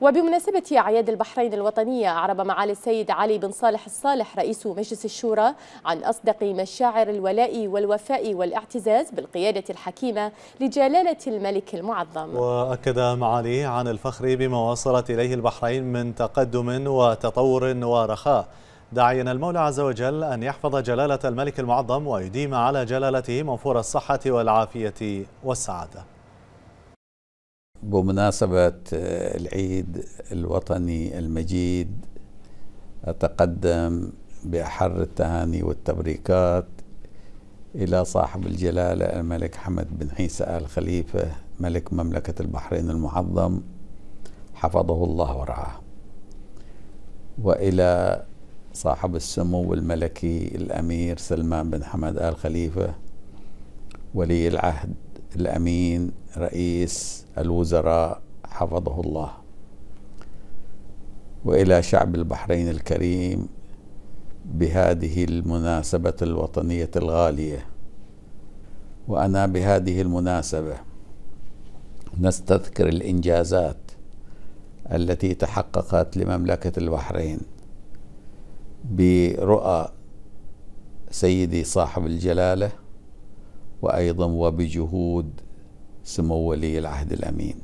وبمناسبة أعياد البحرين الوطنية أعرب معالي السيد علي بن صالح الصالح رئيس مجلس الشورى عن أصدق مشاعر الولاء والوفاء والاعتزاز بالقيادة الحكيمة لجلالة الملك المعظم. وأكد معالي عن الفخر بما وصلت إليه البحرين من تقدم وتطور ورخاء. داعيا المولى عز وجل أن يحفظ جلالة الملك المعظم ويديم على جلالته موفور الصحة والعافية والسعادة. بمناسبة العيد الوطني المجيد أتقدم بأحر التهاني والتبريكات إلى صاحب الجلالة الملك حمد بن عيسى آل خليفة ملك مملكة البحرين المعظم حفظه الله ورعاه. وإلى صاحب السمو الملكي الأمير سلمان بن حمد آل خليفة ولي العهد الأمين رئيس الوزراء حفظه الله. وإلى شعب البحرين الكريم بهذه المناسبة الوطنية الغالية. وأنا بهذه المناسبة نستذكر الإنجازات التي تحققت لمملكة البحرين برؤى سيدي صاحب الجلالة وأيضا وبجهود سمو ولي العهد الأمين.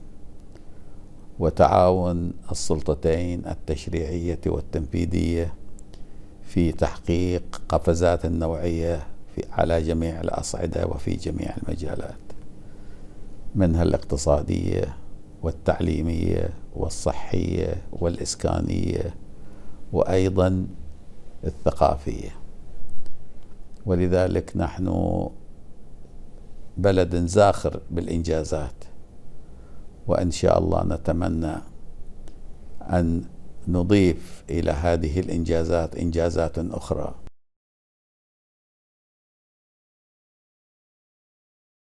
وتعاون السلطتين التشريعية والتنفيذية في تحقيق قفزات النوعية في على جميع الأصعدة وفي جميع المجالات. منها الاقتصادية والتعليمية والصحية والإسكانية وأيضا الثقافية. ولذلك نحن بلد زاخر بالإنجازات. وإن شاء الله نتمنى أن نضيف إلى هذه الإنجازات إنجازات أخرى.